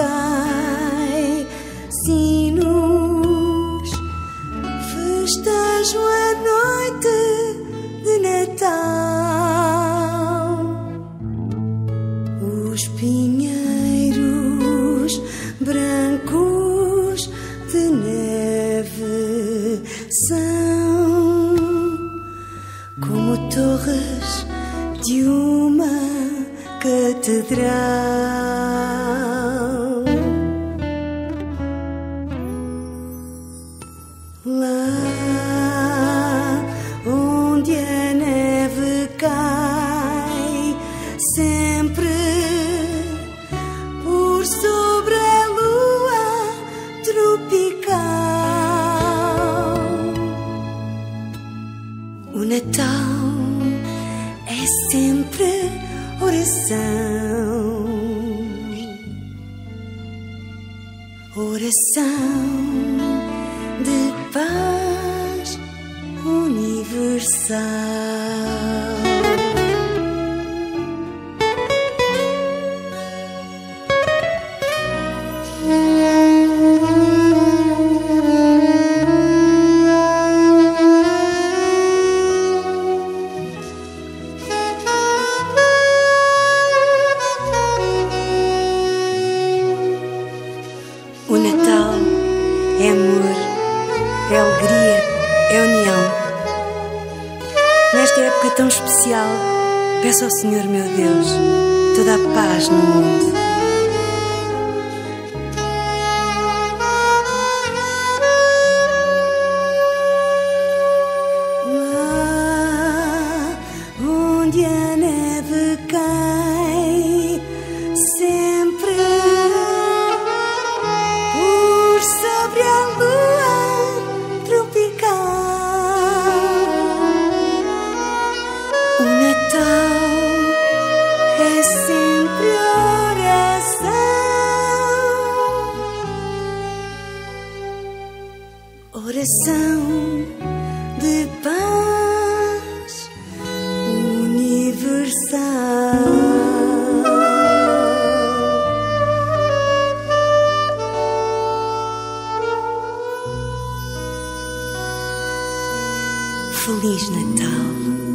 cai sinos, festejo a noite de Natal. Os pinheiros brancos de neve são como torres de uma catedral. Natal é sempre oração. Oração de paz universal. O Natal é amor, é alegria, é união. Nesta época tão especial, peço ao Senhor meu Deus toda a paz no mundo. Onde a neve cai, oração, oração de paz universal. Feliz Natal.